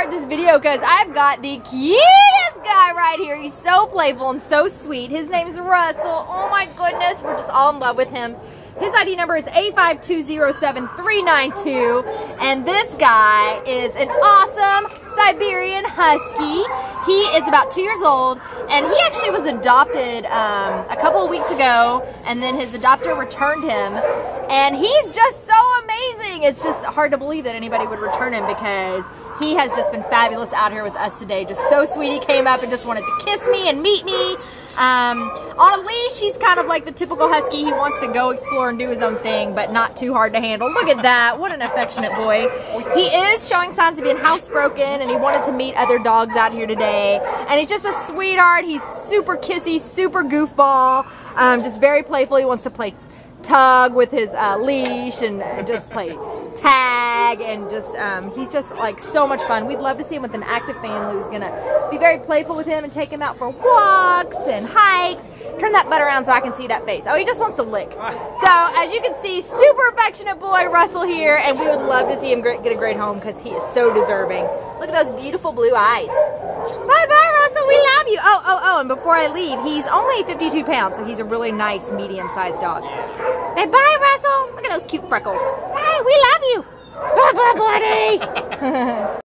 start this video because I've got the cutest guy right here. He's so playful and so sweet. His name is Russel. Oh my goodness, we're just all in love with him. His ID number is A5207392, and this guy is an awesome Siberian Husky. He is about two years old, and he actually was adopted um, a couple of weeks ago, and then his adopter returned him, and he's just so amazing. It's just hard to believe that anybody would return him because he has just been fabulous out here with us today. Just so sweet. He came up and just wanted to kiss me and meet me. Um, on a leash, he's kind of like the typical husky. He wants to go explore and do his own thing, but not too hard to handle. Look at that. What an affectionate boy. He is showing signs of being housebroken, and he wanted to meet other dogs out here today. And he's just a sweetheart. He's super kissy, super goofball, um, just very playful. He wants to play tug with his uh, leash and just play tag and just um, he's just like so much fun. We'd love to see him with an active family who's gonna be very playful with him and take him out for walks and hikes. Turn that butt around so I can see that face. Oh, he just wants to lick. So as you can see, super affectionate boy Russel here, and we would love to see him get a great home because he is so deserving. Look at those beautiful blue eyes. Bye bye, Russel. We love you. Oh, and before I leave, he's only 52 pounds, so he's a really nice medium-sized dog. Hey, bye, Russel. Look at those cute freckles. Hey, we love you. Bye bye, buddy.